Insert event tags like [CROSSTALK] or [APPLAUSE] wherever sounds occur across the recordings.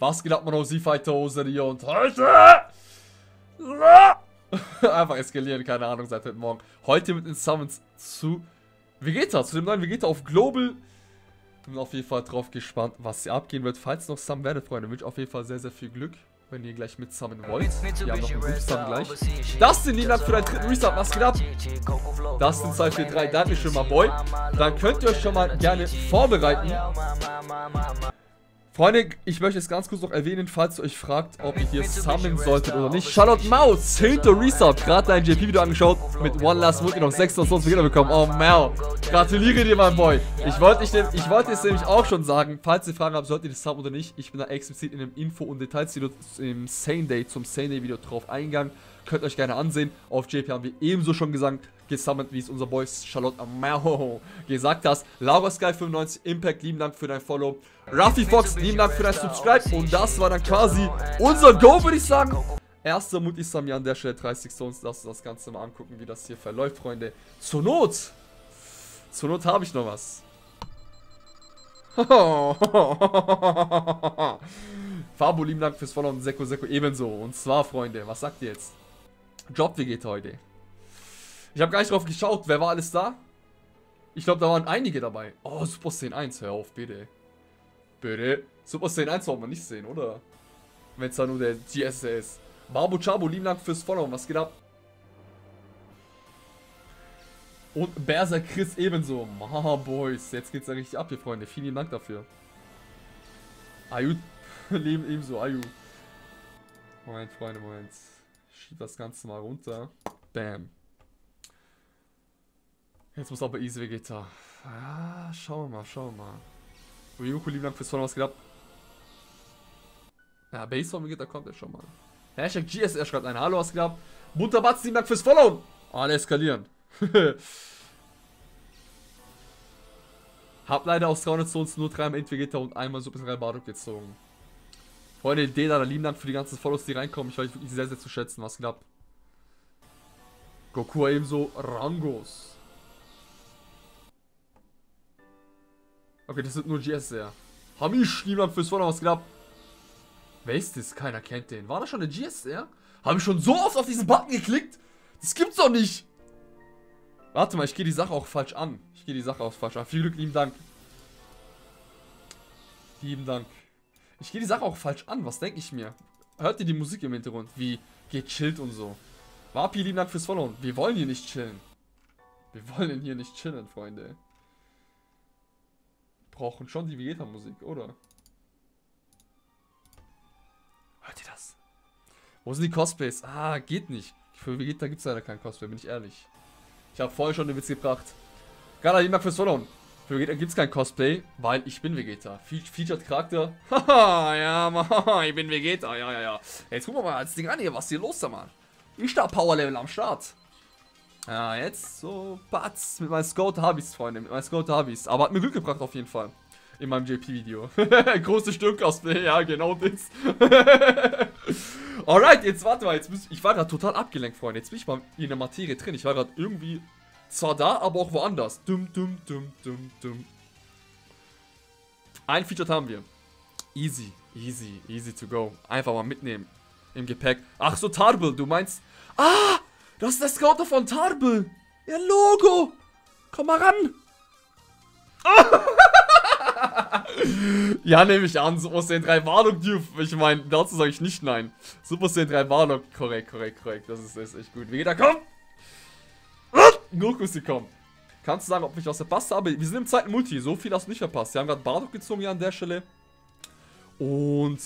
Was geht ab, man aus Fighter Hose und heute... [LAUGHS] Einfach eskalieren, keine Ahnung, seit heute Morgen. Heute mit den Summons zu Vegeta, zu dem neuen Vegeta auf Global. Bin auf jeden Fall drauf gespannt, was hier abgehen wird. Falls noch Summon werdet, Freunde, wünsche auf jeden Fall sehr, sehr viel Glück, wenn ihr gleich mit Summon wollt. Wir haben noch einen Group Summon gleich. Das sind die Dank für deinen dritten Restart, was geht ab? Das sind 2, 4, 3, Dankeschön, my boy. Dann könnt ihr euch schon mal gerne vorbereiten. Freunde, ich möchte es ganz kurz noch erwähnen, falls ihr euch fragt, ob ihr hier summonen solltet oder nicht. Charlotte Maus, hinter Resub, gerade dein JP-Video angeschaut, mit One Last Multi noch 6 sonst wieder bekommen. Oh, Mel. Gratuliere dir, mein Boy. Ich wollte ich wollte es nämlich auch schon sagen, falls ihr Fragen habt, solltet ihr das subben oder nicht. Ich bin da explizit in dem Info- und Details-Video im Sane Day, zum Sane Day-Video drauf eingegangen. Könnt ihr euch gerne ansehen. Auf JP haben wir ebenso schon gesagt, gesammelt, wie es unser Boy Charlotte Amaro gesagt hat. Laura Sky 95, Impact, lieben Dank für dein Follow. Ruffy Fox, lieben Dank für dein Subscribe. Und das war dann quasi unser Go, würde ich sagen. Erster Mutti mir an der Stelle 30 Stones. Lass uns das Ganze mal angucken, wie das hier verläuft, Freunde. Zur Not. Zur Not habe ich noch was. [LAUGHS] Fabo, lieben Dank fürs Follow und Seko Seko ebenso. Und zwar, Freunde, was sagt ihr jetzt? Job, wie geht heute? Ich habe gar nicht drauf geschaut. Wer war alles da? Ich glaube, da waren einige dabei. Oh, Super Saiyan 1. Hör auf, bitte. Bitte. Super Saiyan 1 wollen wir nicht sehen, oder? Wenn es da nur der GS ist. Babu Chabu, lieben Dank fürs Follow. Was geht ab? Und Berser Chris ebenso. Ma, Boys. Jetzt geht's ja richtig ab hier, Freunde. Vielen Dank dafür. Ayu. [LAUGHS] Leben ebenso. Ayu. Moment, Freunde, Moment. Ich schieb das Ganze mal runter. Bam. Jetzt muss aber Easy Vegeta. Ja, schauen wir mal, schauen wir mal. Ryuko, lieben Dank fürs Follow, was geht ab? Ja, Baseform Vegeta kommt ja schon mal. Hashtag GSR schreibt ein Hallo, was geht ab? Butterbatz, lieben Dank fürs Follow! Alle eskalieren. [LAUGHS] Hab leider aus 300 Zones nur dreimal Int Vegeta und einmal Super Saiyan Bardock gezogen. Freunde, Deda, lieben Dank für die ganzen Follows, die reinkommen. Ich weiß wirklich sehr, sehr zu schätzen, was geht ab? Goku ebenso Rangos. Okay, das sind nur GS ja. Hamish, niemand fürs Follow, was geht ab? Wer ist das? Keiner kennt den. War das schon der GSR? Habe ich schon so oft auf diesen Button geklickt? Das gibt's doch nicht. Warte mal, ich gehe die Sache auch falsch an. Ich gehe die Sache auch falsch an. Viel Glück, lieben Dank. Lieben Dank. Ich gehe die Sache auch falsch an. Was denke ich mir? Hört ihr die Musik im Hintergrund? Wie gechillt und so. Wapi, lieben Dank fürs Follow. Wir wollen hier nicht chillen. Wir wollen hier nicht chillen, Freunde brauchen schon die Vegeta-Musik, oder? Hört ihr das? Wo sind die Cosplays? Ah, geht nicht. Für Vegeta gibt es leider kein Cosplay, bin ich ehrlich. Ich habe vorher schon den Witz gebracht. Gala, vielen Dank fürs Followen. Für Vegeta gibt es kein Cosplay, weil ich bin Vegeta. Fe Featured Charakter. [LAUGHS] Haha, ja, Mann, [LAUGHS] ich bin Vegeta. Ja, ja, ja. Jetzt gucken wir mal das Ding an hier. Was hier los da, Mann? Ich da Power Level am Start. Ja, jetzt so Batz mit meinen Scout Habis, Freunde. Mit meinen Scout Habis. Aber hat mir Glück gebracht auf jeden Fall. In meinem JP-Video. [LAUGHS] Große Stückcosplay, ja, genau das. [LAUGHS] Alright, jetzt warte mal. Jetzt ich, ich war gerade total abgelenkt, Freunde. Jetzt bin ich mal in der Materie drin. Ich war gerade irgendwie zwar da, aber auch woanders. Dumm, dumm, dumm, dumm, dumm. Ein Feature haben wir. Easy, easy, easy to go. Einfach mal mitnehmen. Im Gepäck. Ach so, Tarbel, du meinst... Ah! Das ist der Scouter von Tarbel. Ihr Logo. Komm mal ran. [LAUGHS] ja, nehme ich an. Super Saiyan 3 Warlock, Ich meine, dazu sage ich nicht nein. Super Saiyan 3 Warlock. Korrekt, korrekt, korrekt. Das ist, ist echt gut. Vegeta, komm. Goku ist gekommen. Kannst du sagen, ob ich was verpasst habe? Wir sind im zweiten Multi. So viel hast du nicht verpasst. Wir haben gerade Bardock gezogen hier an der Stelle. Und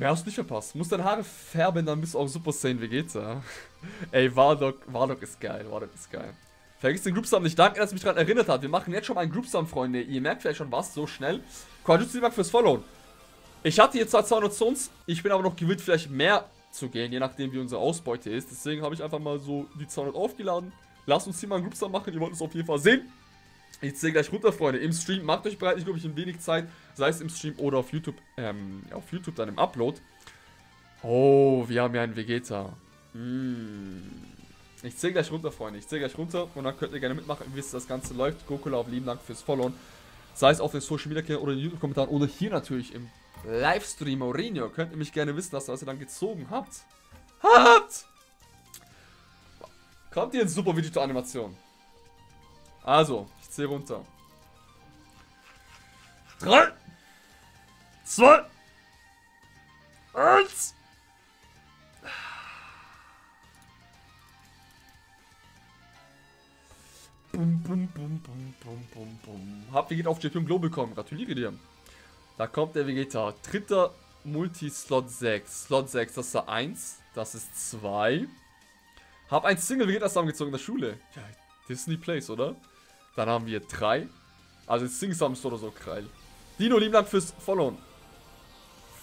Mehr hast du nicht verpasst. Muss deine Haare färben, dann bist du auch Super Saiyan Vegeta. [LAUGHS] Ey, Warlock, Warlock ist geil. Warlock ist geil. Vergiss den Groupsum nicht. Danke, dass mich daran erinnert hat. Wir machen jetzt schon mal einen Groupsum, Freunde. Ihr merkt vielleicht schon was, so schnell. Quajutsu, Dank fürs Followen. Ich hatte jetzt zwar 200 Zones, ich bin aber noch gewillt, vielleicht mehr zu gehen, je nachdem, wie unsere Ausbeute ist. Deswegen habe ich einfach mal so die 200 aufgeladen. Lasst uns hier mal einen Groupsum machen. Ihr wollt es auf jeden Fall sehen. Ich zähle gleich runter, Freunde. Im Stream, macht euch bereit, ich glaube, ich in wenig Zeit, sei es im Stream oder auf YouTube, ähm, auf YouTube dann im Upload. Oh, wir haben ja einen Vegeta. Mm. Ich zähle gleich runter, Freunde. Ich zähle gleich runter und dann könnt ihr gerne mitmachen, wie das Ganze läuft. Gokula auf lieben Dank fürs Followen. Sei es auf den Social Media oder in den YouTube-Kommentaren oder hier natürlich im Livestream Mourinho. Könnt ihr mich gerne wissen lassen, was ihr dann gezogen habt. Habt! Kommt ihr in Super Vegeta Animation? Also, ich zähle runter. 3 2 1 Bum, bum, bum, bum, bum, bum, bum. Habt Vegeta auf Champion Glow bekommen. Gratuliere dir. Da kommt der Vegeta. Dritter Multi-Slot 6. Slot 6, das ist der 1. Das ist 2. Hab ein Single Vegeta zusammengezogen in der Schule. Ja, Disney Place, oder? Dann haben wir 3. Also Sing-Sums oder so, Kreil. Dino, lieben Dank fürs Followen.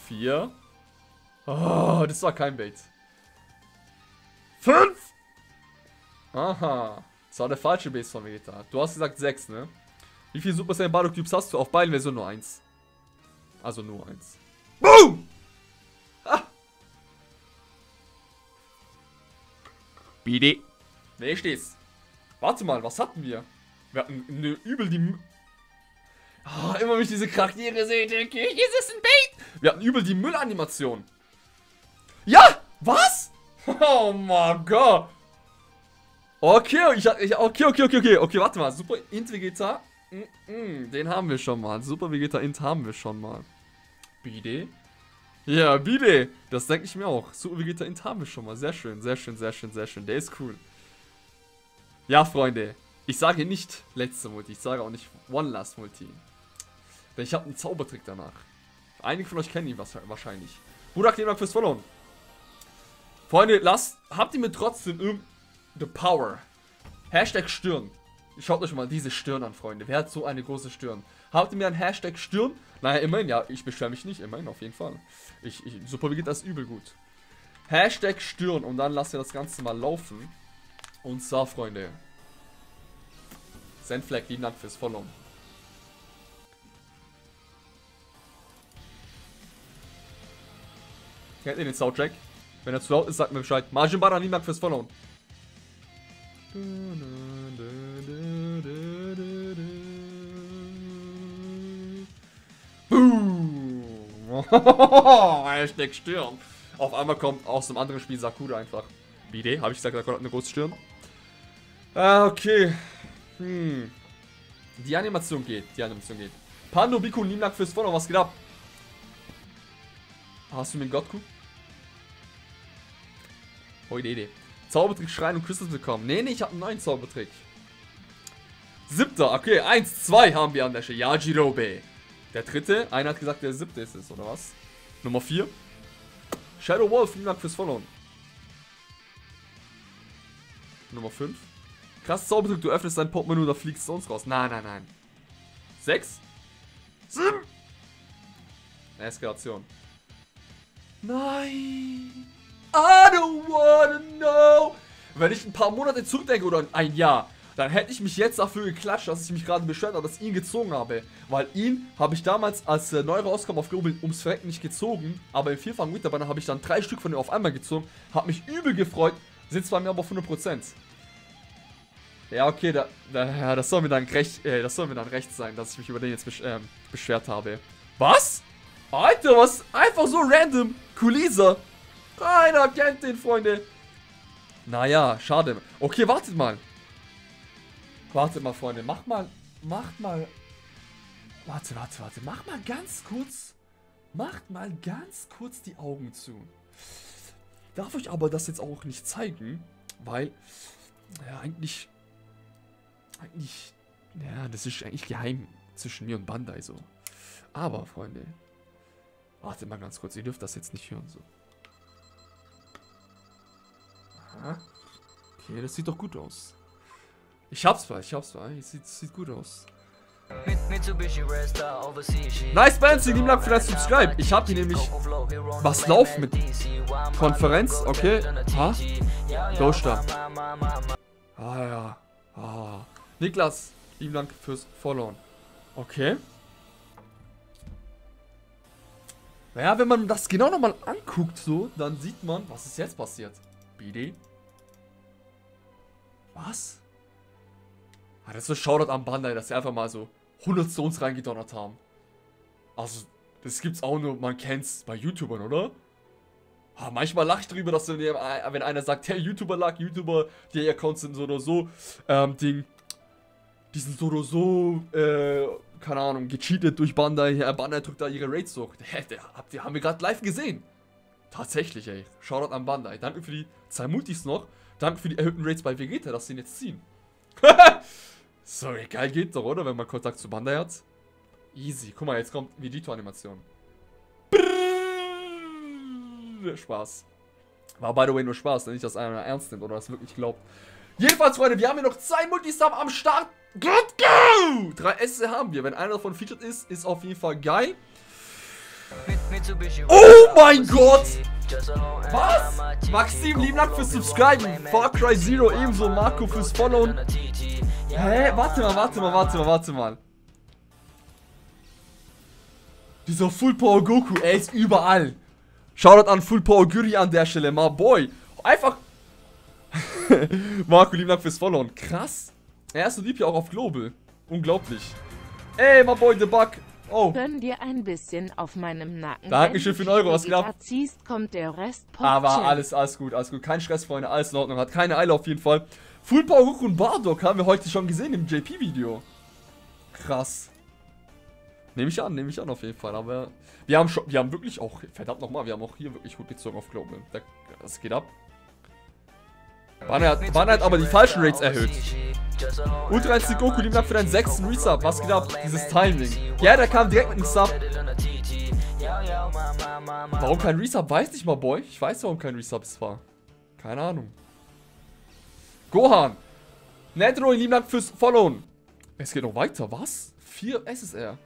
4. Oh, das war kein Bait. 5. Aha. Das war der falsche Base von Vegeta. Du hast gesagt 6, ne? Wie viele Super Saiyan Bardock Cubes hast du? Auf beiden Versionen nur 1. Also nur 1. Boom! Ah! BD. Nee, steh's. Warte mal, was hatten wir? Wir hatten eine übel die... Ah, immer wenn ich diese Charaktere sehe, denke ich, ist es ein Bait? Wir hatten übel die Müllanimation. Ja! Was? [LAUGHS] Oh mein Gott. Okay, ich, ich, okay, okay, okay, okay, okay, warte mal. Super Int Vegeta. Mm, mm, den haben wir schon mal. Super Vegeta Int haben wir schon mal. Bide? Ja, Bide. Das denke ich mir auch. Super Vegeta Int haben wir schon mal. Sehr schön, sehr schön, sehr schön, sehr schön. Der ist cool. Ja, Freunde. Ich sage nicht letzte Multi. Ich sage auch nicht One Last Multi. Denn ich habe einen Zaubertrick danach. Einige von euch kennen ihn wahrscheinlich. Budak, vielen Dank fürs Followen. Freunde, lasst, habt ihr mir trotzdem irgendein The Power. Hashtag Stirn. Schaut euch mal diese Stirn an, Freunde. Wer hat so eine große Stirn? Habt ihr mir ein Hashtag Stirn? Naja, immerhin, ja, ich beschwere mich nicht. Immerhin, auf jeden Fall. Ich, ich, super, geht das übel gut. Hashtag Stirn und dann lasst ihr das Ganze mal laufen. Und zwar, Freunde. Sandflag, lieben Dank fürs Followen. Kennt ihr den Soundtrack? Wenn er zu laut ist, sagt mir Bescheid. Margin Baran, lieben Dank fürs Followen. Boom! [LAUGHS] Hashtag Stirn. Auf einmal kommt aus einem anderen Spiel Sakura einfach. Wie Idee? Habe ich gesagt, Sakura hat eine große Stirn? Ah, okay. Hm. Die Animation geht. Die Animation geht. Pando Biku, Dank fürs Follow. Was geht ab? Hast du mir Gottku? Oh, Idee. Zaubertrick Schreien und Crystals bekommen. Nee, nee, ich habe einen neuen Zaubertrick. Siebter, okay, eins, zwei haben wir an der Stelle. Yajirobe. Der dritte, einer hat gesagt, der siebte ist es, oder was? Nummer vier. Shadow Wolf, vielen Dank fürs Followen. Nummer fünf. Krass Zaubertrick, du öffnest dein Portemonnaie da fliegst du uns raus. Nein, nein, nein. Sechs. Sieben. Eskalation. Nein. I don't wanna know. Wenn ich ein paar Monate zurückdenke oder ein Jahr, dann hätte ich mich jetzt dafür geklatscht, dass ich mich gerade beschwert habe, dass ich ihn gezogen habe. Weil ihn habe ich damals, als der neu rauskam, auf Global ums Verrecken nicht gezogen. Aber im Vierfang Winterbanner habe ich dann drei Stück von ihm auf einmal gezogen. Habe mich übel gefreut, sitzt bei mir aber auf 100%. Ja, okay, da, da, das, soll mir dann recht, äh, das soll mir dann recht sein, dass ich mich über den jetzt besch äh, beschwert habe. Was? Alter, was? Einfach so random. Kulisa. Keiner kennt den, Freunde. Naja, schade. Okay, wartet mal. Wartet mal, Freunde. Macht mal, macht mal. Warte, warte, warte. Macht mal ganz kurz. Macht mal ganz kurz die Augen zu. Darf euch aber das jetzt auch nicht zeigen, weil, ja, eigentlich, eigentlich, ja, das ist eigentlich geheim zwischen mir und Bandai so. Aber, Freunde, wartet mal ganz kurz. Ihr dürft das jetzt nicht hören so. Okay, das sieht doch gut aus. Ich hab's zwar, ich hab's zwar. Sieht, sieht gut aus. Nice Bandsy, lieben Dank für das Subscribe. Ich hab hier nämlich was laufen mit Konferenz, okay. Ha? Ghoster. Ah ja. Niklas, lieben Dank fürs Followen. Okay. Naja, wenn man das genau nochmal anguckt, so, dann sieht man, was ist jetzt passiert. BD. Was? Ah, das ist so Shoutout am Bandai, dass sie einfach mal so 100 Stones reingedonnert haben. Also, Das gibt's auch nur, man kennt's bei YouTubern, oder? Ah, manchmal lache ich drüber, dass wenn, wenn einer sagt, hey, YouTuber lag, YouTuber, die Accounts sind so oder so, ähm, Ding, die sind so so, äh, keine Ahnung, gecheatet durch Bandai, ja, Bandai drückt da ihre Raids durch. [LAUGHS] Hä, der, habt ihr, haben wir gerade live gesehen. Tatsächlich, ey. Shoutout an Bandai. Danke für die zwei Multis noch. Danke für die erhöhten Rates bei Vegeta, dass sie ihn jetzt ziehen. [LAUGHS] Sorry, geil geht doch, oder? Wenn man Kontakt zu Bandai hat. Easy. Guck mal, jetzt kommt Vegito-Animation. Spaß. War by the way nur Spaß, nicht, dass einer ernst nimmt oder das wirklich glaubt. Jedenfalls, Freunde, wir haben hier noch zwei Multisub am Start. Good go! Drei S haben wir. Wenn einer davon featured ist, ist auf jeden Fall geil. Oh mein Gott! Was? Maxim, lieben Dank fürs Subscriben. Far Cry Zero ebenso. Marco fürs Followen. Hä? Warte mal, warte mal, warte mal, warte mal. Dieser Full Power Goku, er ist überall. Shoutout an Full Power Guri an der Stelle, my boy. Einfach. [LAUGHS] Marco, lieben Dank fürs Followen. Krass. Er ist so lieb hier auch auf Global. Unglaublich. Ey, my boy, The Bug. Oh. Gönn dir ein bisschen auf meinem Nacken. Dankeschön für den Euro, was? Ziehst, kommt der Rest Aber alles, alles gut, alles gut. Kein Stress, Freunde, alles in Ordnung. Hat keine Eile auf jeden Fall. Full Power Goku und Bardock haben wir heute schon gesehen im JP-Video. Krass. Nehme ich an, nehme ich an auf jeden Fall. Aber wir haben schon, wir haben wirklich auch, verdammt nochmal, wir haben auch hier wirklich gut gezogen auf Global. Das geht ab. Banner hat, Banner hat aber die falschen Rates erhöht. Ultra 1 Goku, lieben Dank für deinen sechsten Resub. Was geht ab? Dieses Timing. Ja, der kam direkt mit einem Sub. Warum kein Resub? Weiß nicht mal, Boy. Ich weiß, warum kein Resub es war. Keine Ahnung. Gohan. Netro, lieben Dank fürs Followen. Es geht noch weiter. Was? 4 SSR.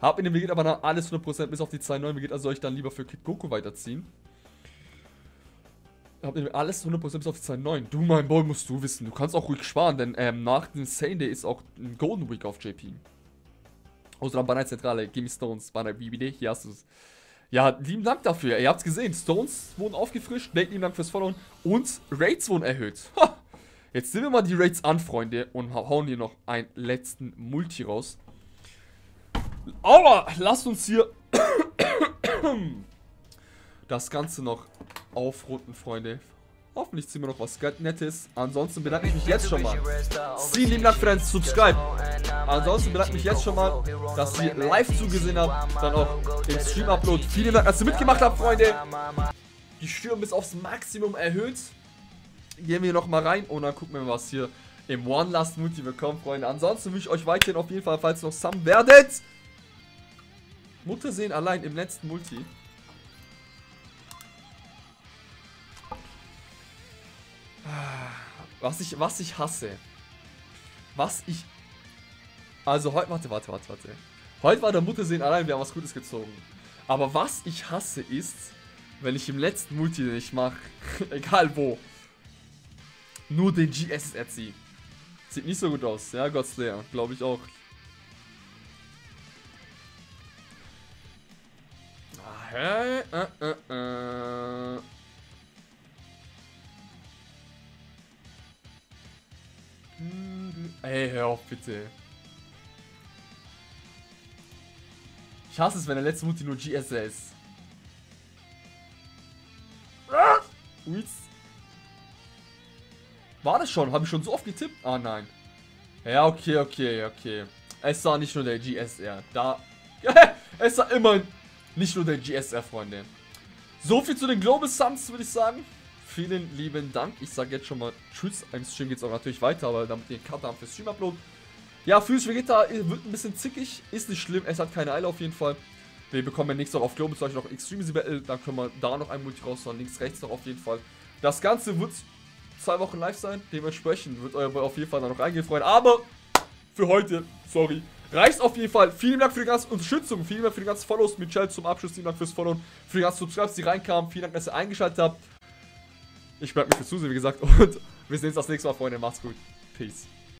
Hab in dem Veget aber alles 100% bis auf die 2.9 Veget, also soll ich dann lieber für Kid Goku weiterziehen. Hab in alles 100% bis auf die 2.9. Du, mein Boy, musst du wissen. Du kannst auch ruhig sparen, denn ähm, nach dem Sane Day ist auch ein Golden Week auf JP. Außer dann Banner Zentrale, Gimme Stones, Banner BBD, hier hast du es. Ja, lieben Dank dafür. Ihr habt es gesehen. Stones wurden aufgefrischt. Nate, lieben Dank fürs Followen. Und Rates wurden erhöht. Ha! Jetzt nehmen wir mal die Rates an, Freunde. Und hauen hier noch einen letzten Multi raus. Aber lasst uns hier [COUGHS] [COUGHS] das Ganze noch aufrunden, Freunde. Hoffentlich ziehen wir noch was Nettes. Ansonsten bedanke ich mich jetzt schon mal. Vielen lieben Dank für dein Subscribe. Ansonsten bedanke ich mich jetzt schon mal, dass ihr live zugesehen habt. Dann auch im Stream-Upload. Vielen Dank, dass ihr mitgemacht habt, Freunde. Die Stürme ist aufs Maximum erhöht. Gehen wir noch mal rein und dann gucken wir, was hier im One Last Multi bekommt, Freunde. Ansonsten wünsche ich euch weiterhin auf jeden Fall, falls ihr noch Sam werdet. Mutter sehen allein im letzten Multi. Was ich, was ich hasse. Was ich... Also heute... Warte, warte, warte, warte. Heute war der Muttersehen allein, wir haben was Gutes gezogen. Aber was ich hasse ist, wenn ich im letzten Multi, den ich mache, [LAUGHS] egal wo, nur den GS erziehe. Sieht nicht so gut aus, ja, Godslayer, glaube ich auch. Ah, hä? Äh, äh, äh. Ey, hör auf, bitte. Ich hasse es, wenn der letzte Multi nur GS ist. War das schon? Habe ich schon so oft getippt? Ah, nein. Ja, okay, okay, okay. Es war nicht nur der GSR. Da. [LAUGHS] es war immer nicht nur der GSR, Freunde. So viel zu den Global Suns, würde ich sagen vielen lieben Dank. Ich sage jetzt schon mal Tschüss. Im Stream geht es auch natürlich weiter, aber damit ihr eine Karte haben fürs Stream-Upload. Ja, Fuse Vegeta wird ein bisschen zickig. Ist nicht schlimm. Es hat keine Eile auf jeden Fall. Wir bekommen nächstes Mal auf Global zum Beispiel noch Extreme Battle. Dann können wir da noch ein Multi raushauen. Links, rechts noch auf jeden Fall. Das Ganze wird zwei Wochen live sein. Dementsprechend wird euer auf jeden Fall dann noch reingefreut. Aber für heute, sorry, reicht auf jeden Fall. Vielen Dank für die ganze Unterstützung. Vielen Dank für die ganzen Follows. Michelle zum Abschluss. Vielen Dank fürs Followen. Für die ganzen Subscribes, die reinkamen. Vielen Dank, dass ihr eingeschaltet habt. Ich bedanke mich fürs Zusehen, wie gesagt. [LAUGHS] Und wir sehen uns das nächste Mal, Freunde. Macht's gut. Peace.